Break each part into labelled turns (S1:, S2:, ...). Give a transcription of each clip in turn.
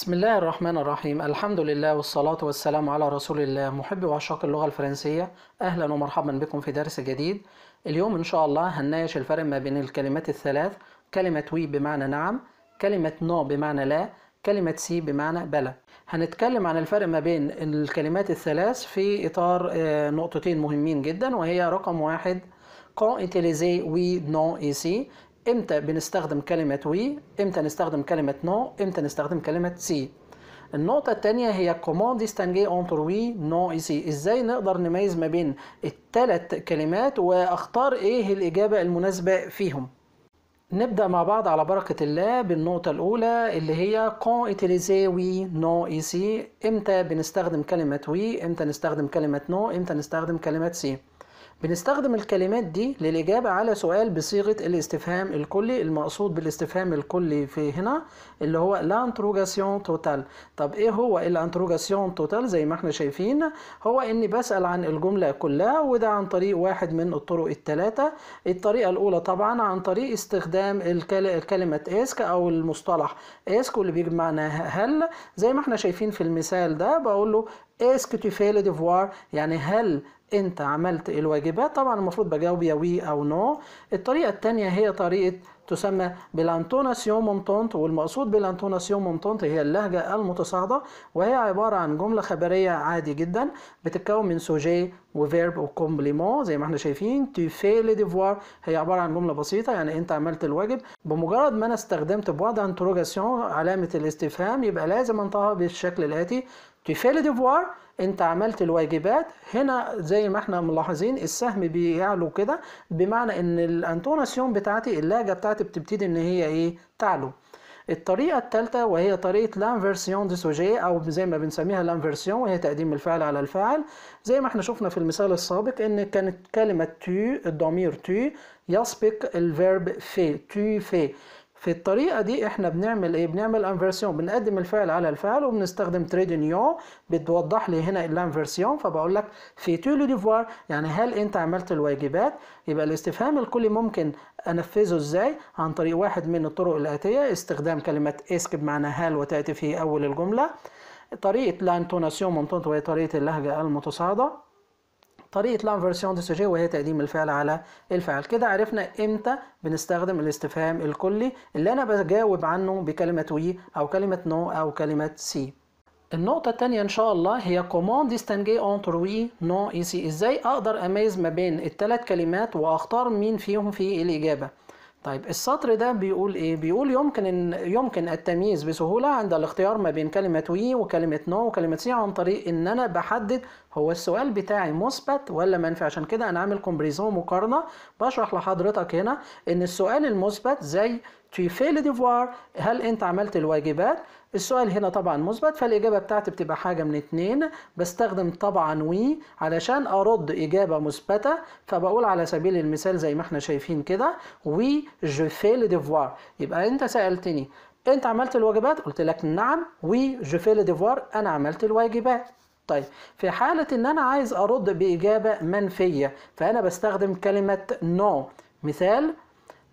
S1: بسم الله الرحمن الرحيم. الحمد لله والصلاة والسلام على رسول الله محبي وعشاق اللغة الفرنسية. أهلا ومرحبا بكم في درس جديد. اليوم إن شاء الله هنناقش الفرق ما بين الكلمات الثلاث كلمة oui بمعنى نعم كلمة non بمعنى لا كلمة si بمعنى بلى. هنتكلم عن الفرق ما بين الكلمات الثلاث في إطار آه، نقطتين مهمين جدا وهي رقم واحد quand utiliser oui non si إمتى بنستخدم كلمة oui إمتى نستخدم كلمة non إمتى نستخدم كلمة si النقطة التانية هي comment distinguer entre oui non si إزاي نقدر نميز ما بين التلات كلمات وأختار إيه الإجابة المناسبة فيهم؟ نبدأ مع بعض على بركة الله بالنقطة الأولى اللي هي quand utiliser oui non si إمتى بنستخدم كلمة oui إمتى نستخدم كلمة non إمتى نستخدم كلمة si بنستخدم الكلمات دي للإجابة على سؤال بصيغة الاستفهام الكلي المقصود بالاستفهام الكلي في هنا اللي هو ال interrogation totale طب إيه هو ال interrogation totale؟ زي ما إحنا شايفين هو إني بسأل عن الجملة كلها وده عن طريق واحد من الطرق الثلاثة الطريقة الأولى طبعا عن طريق استخدام الكل- كلمة est-ce que أو المصطلح. est-ce que واللي بيجي بمعنى هل. زي ما إحنا شايفين في المثال ده بقول له est-ce que le devoir. يعني هل انت عملت الواجبات طبعا المفروض بجاوب يا oui أو non. الطريقة الثانية هي طريقة تسمى بال intonation montante والمقصود بال intonation montante هي اللهجة المتصاعدة وهي عبارة عن جملة خبرية عادي جدا بتتكون من sujet و verbe و complément. زي ما إحنا شايفين tu fais le devoir هي عبارة عن جملة بسيطة يعني انت عملت الواجب. بمجرد ما أنا استخدمت point d'interrogation علامة الاستفهام يبقى لازم انطقها بالشكل الآتي. tu fais devoir انت عملت الواجبات. هنا زي ما إحنا ملاحظين السهم بيعلو كده بمعنى ان ال intonation بتاعتي اللهجة بتاعتي بتبتدي إن هي إيه؟ تعلو. الطريقة الثالثة وهي طريقة l'inversion du sujet أو زي ما بنسميها l'inversion وهي تقديم الفعل على الفاعل. زي ما إحنا شفنا في المثال السابق إن كانت كلمة tu الضمير tu يسبق ال verbe في tu fais في الطريقة دي إحنا بنعمل إيه؟ بنعمل inversion بنقدم الفعل على الفاعل وبنستخدم trait d'union بتوضح لي هنا ال inversion فبقول لك fais-tu le devoir يعني هل أنت عملت الواجبات؟ يبقى الاستفهام الكلي ممكن أنفذه إزاي؟ عن طريق واحد من الطرق الآتية استخدام كلمة est-ce que بمعنى هل وتأتي في أول الجملة طريقة l'intonation montante وهي طريقة اللهجة المتصاعدة طريقة l'inversion du sujet وهي تقديم الفعل على الفاعل كده عرفنا إمتى بنستخدم الاستفهام الكلي اللي أنا بجاوب عنه بكلمة oui أو كلمة non أو كلمة si. النقطة التانية إن شاء الله هي comment distinguer entre oui, non, et si. إزاي أقدر أميز ما بين الثلاث كلمات وأختار مين فيهم في الإجابة؟ طيب السطر ده بيقول إيه؟ بيقول يمكن ان يمكن التمييز بسهولة عند الاختيار ما بين كلمة oui وكلمة non وكلمة si عن طريق إن أنا بحدد هو السؤال بتاعي مثبت ولا منفي. عشان كده أنا عامل comparaison مقارنة. بشرح لحضرتك هنا إن السؤال المثبت زي fais le devoir هل أنت عملت الواجبات؟ السؤال هنا طبعا مثبت فالإجابة بتاعتي بتبقى حاجة من اتنين. بستخدم طبعا oui علشان أرد إجابة مثبتة فبقول على سبيل المثال زي ما إحنا شايفين كده oui je fais le devoir يبقى أنت سألتني أنت عملت الواجبات؟ قلت لك نعم oui je fais le devoir أنا عملت الواجبات. طيب في حالة إن أنا عايز أرد بإجابة منفية فأنا بستخدم كلمة non مثال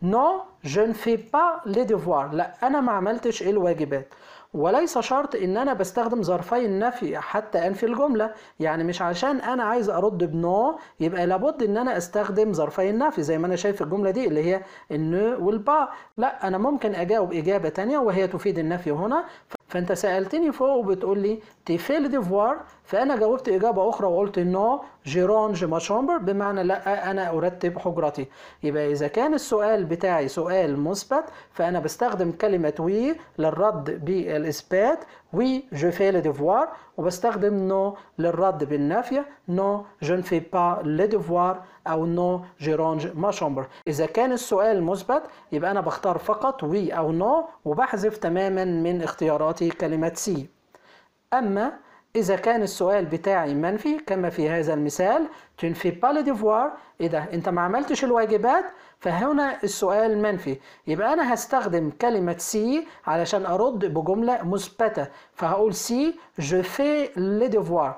S1: non je ne fais pas les devoirs. لا أنا ما عملتش الواجبات. وليس شرط إن أنا بستخدم ظرفي النفي حتى أنفي الجملة. يعني مش عشان أنا عايز أرد ب non يبقى لابد إن أنا أستخدم ظرفي النفي زي ما أنا شايف الجملة دي اللي هي ال ne وال pas لا أنا ممكن أجاوب إجابة تانية وهي تفيد النفي هنا. فأنت سألتني فوق وبتقول لي tu fais les devoirs فأنا جاوبت إجابة أخرى وقلت non je range ma chambre بمعنى لا أنا أرتب حجرتي. يبقى إذا كان السؤال بتاعي سؤال مثبت فأنا بستخدم كلمة oui للرد بالإثبات. oui je fais les devoirs وبستخدم non للرد بالنفي. non je fais pas les devoirs أو non je range ma chambre إذا كان السؤال مثبت يبقى أنا بختار فقط oui أو non وبحذف تماما من اختياراتي كلمة si أما إذا كان السؤال بتاعي منفي كما في هذا المثال tu ne fais إيه ده أنت ما عملتش الواجبات فهنا السؤال منفي. يبقى أنا هستخدم كلمة si علشان أرد بجملة مثبتة. فهقول si je fais le devoir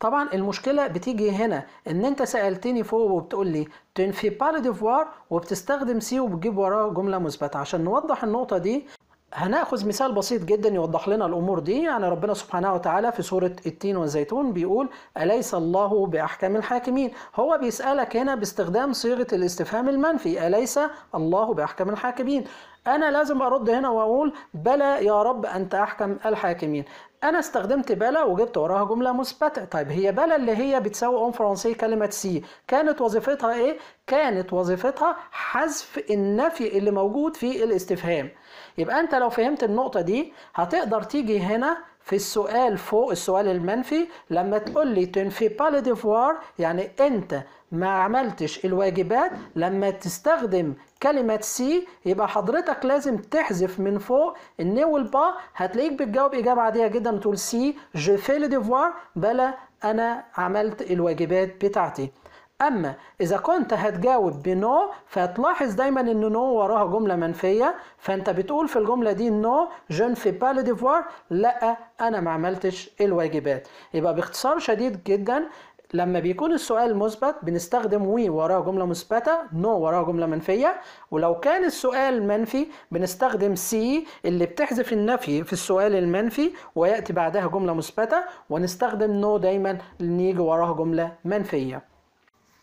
S1: طبعا المشكلة بتيجي هنا إن أنت سألتني فوق وبتقول لي fais pas le devoir وبتستخدم si وبتجيب وراه جملة مثبتة. عشان نوضح النقطة دي هناخذ مثال بسيط جدا يوضح لنا الأمور دي. يعني ربنا سبحانه وتعالى في سورة التين والزيتون بيقول أليس الله بأحكم الحاكمين؟ هو بيسألك هنا باستخدام صيغة الاستفهام المنفي أليس الله بأحكم الحاكمين؟ أنا لازم أرد هنا وأقول بلى يا رب أنت أحكم الحاكمين. أنا استخدمت بلى وجبت وراها جملة مثبتة. طيب هي بلى اللي هي بتساوي أون فرنسي كلمة سي. كانت وظيفتها إيه؟ كانت وظيفتها حذف النفي اللي موجود في الاستفهام. يبقى أنت لو فهمت النقطة دي هتقدر تيجي هنا في السؤال فوق السؤال المنفي لما تقول لي tu ne fais pas les devoirs يعني أنت ما عملتش الواجبات لما تستخدم كلمة si يبقى حضرتك لازم تحذف من فوق ال ne وال pas هتلاقيك بتجاوب إجابة عادية جدا تقول si je fais les devoirs بلا أنا عملت الواجبات بتاعتي. أما إذا كنت هتجاوب ب non فهتلاحظ دايما إن non وراها جملة منفية. فأنت بتقول في الجملة دي non je ne fais pas devoirs لا أنا ما عملتش الواجبات. يبقى باختصار شديد جدا لما بيكون السؤال مثبت بنستخدم oui وراه جملة مثبتة non وراه جملة منفية. ولو كان السؤال منفي بنستخدم si اللي بتحذف النفي في السؤال المنفي ويأتي بعدها جملة مثبتة. ونستخدم non دايما نيجي وراها جملة منفية.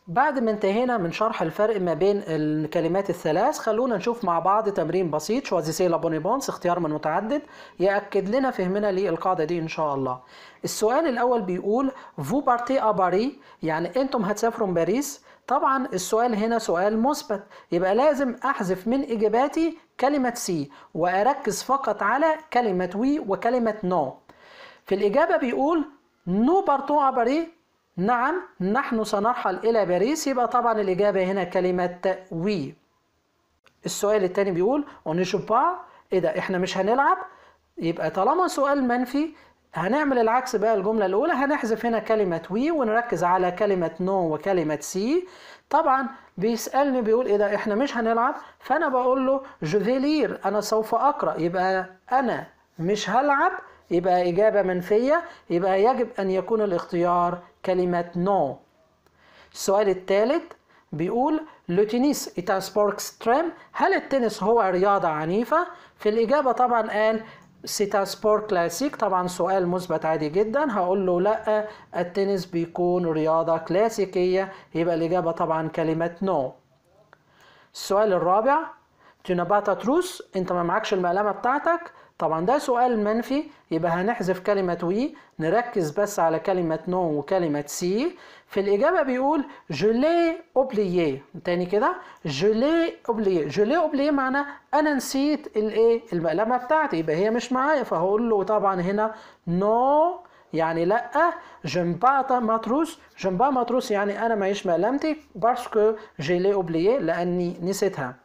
S1: بعد ما انتهينا من شرح الفرق ما بين الكلمات الثلاث خلونا نشوف مع بعض تمرين بسيط. choisissez la bonne réponse اختيار من متعدد يأكد لنا فهمنا للقاعدة دي إن شاء الله. السؤال الأول بيقول vous partez à Paris يعني أنتم هتسافروا من باريس؟ طبعا السؤال هنا سؤال مثبت. يبقى لازم أحذف من إجاباتي كلمة si وأركز فقط على كلمة oui وكلمة non في الإجابة بيقول nous partons à Paris نعم نحن سنرحل إلى باريس. يبقى طبعا الإجابة هنا كلمة oui. السؤال الثاني بيقول إيه ده إحنا مش هنلعب؟ يبقى طالما سؤال منفي هنعمل العكس بقى الجملة الأولى. هنحذف هنا كلمة oui ونركز على كلمة non وكلمة si. طبعا بيسألني بيقول إيه ده إحنا مش هنلعب؟ فأنا بقول له je vais lire أنا سوف أقرأ. يبقى أنا مش هلعب يبقى إجابة منفية يبقى يجب أن يكون الاختيار كلمة non السؤال الثالث بيقول le tennis est un sport extrême. هل التنس هو رياضة عنيفة؟ في الإجابة طبعا قال un sport classique. طبعا سؤال مثبت عادي جدا. هقول له لأ التنس بيكون رياضة كلاسيكية. يبقى الإجابة طبعا كلمة non السؤال الرابع tu n'as pas ta trousse أنت ما معكش المقلمة بتاعتك؟ طبعا ده سؤال منفي. يبقى هنحذف كلمة oui نركز بس على كلمة non وكلمة si في الإجابة بيقول je l'ai oubliée تاني كده je l'ai oubliée je l'ai oubliée معناه أنا نسيت الإيه؟ المقلمة بتاعتي. يبقى هي مش معايا فهقول له طبعا هنا non. يعني لأ جم با ماتروس جم با ماتروس يعني أنا معيش مقلمتي parce que je l'ai oubliée لأني نسيتها.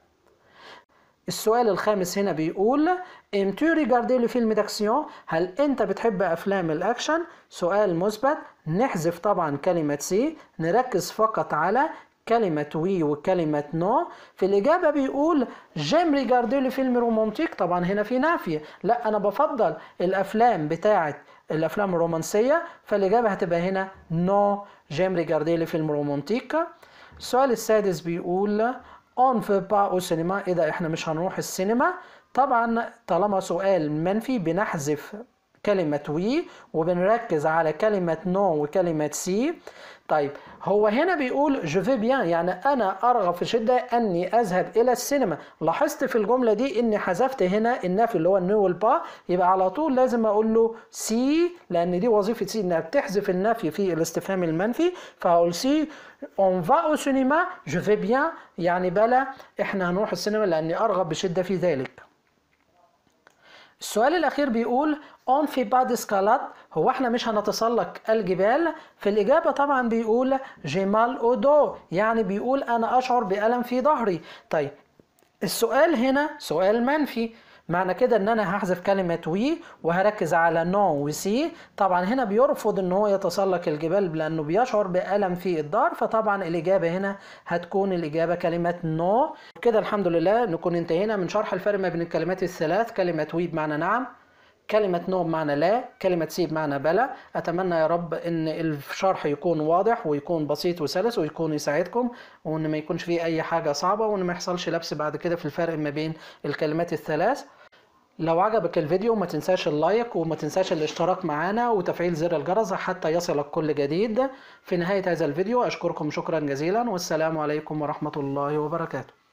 S1: السؤال الخامس هنا بيقول aimes-tu regarder le film d'action هل أنت بتحب أفلام الأكشن؟ سؤال مثبت. نحذف طبعا كلمة si نركز فقط على كلمة oui وكلمة non. في الإجابة بيقول j'aime regarder les films romantiques طبعا هنا في نافية لا أنا بفضل الأفلام بتاعة الأفلام الرومانسية. فالإجابة هتبقى هنا non. j'aime regarder les films romantiques السؤال السادس بيقول on va pas au cinéma إذا إحنا مش هنروح السينما طبعا طالما سؤال منفي بنحذف كلمة oui وبنركز على كلمة non وكلمة si طيب هو هنا بيقول je veux bien يعني أنا أرغب في شدة أني أذهب إلى السينما. لاحظت في الجملة دي إني حذفت هنا النفي اللي هو ال ne وال pas يبقى على طول لازم أقول له si لأن دي وظيفة si إنها بتحذف النفي في الاستفهام المنفي. فهقول si on va au cinéma je veux bien يعني بلى إحنا هنروح السينما لأني أرغب بشدة في ذلك. السؤال الأخير بيقول on fait pas d'escalade هو إحنا مش هنتسلق الجبال. في الإجابة طبعا بيقول j'ai mal au dos. يعني بيقول أنا أشعر بألم في ظهري. طيب السؤال هنا سؤال منفي. معنى كده إن أنا هحذف كلمة oui وهركز على non و si طبعا هنا بيرفض إن هو يتسلق الجبال لأنه بيشعر بألم في الظهر فطبعا الإجابة هنا هتكون الإجابة كلمة non كده الحمد لله نكون انتهينا من شرح الفرق ما بين الكلمات الثلاث كلمة oui بمعنى نعم كلمة non بمعنى لا كلمة si بمعنى بلى. أتمنى يا رب إن الشرح يكون واضح ويكون بسيط وسلس ويكون يساعدكم وإن ما يكونش فيه أي حاجة صعبة وإن ما يحصلش لبس بعد كده في الفرق ما بين الكلمات الثلاث. لو عجبك الفيديو ما تنساش ال like وما تنساش الاشتراك معنا وتفعيل زر الجرس حتى يصلك كل جديد. في نهاية هذا الفيديو أشكركم شكرا جزيلا والسلام عليكم ورحمة الله وبركاته.